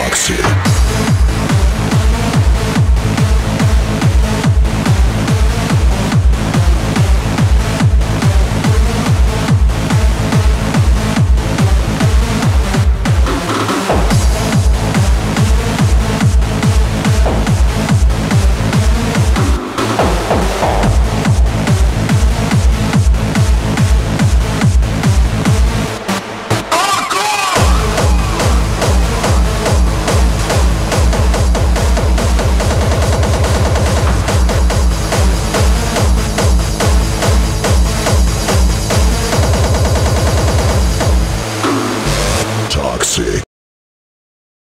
Toxic. Toxic.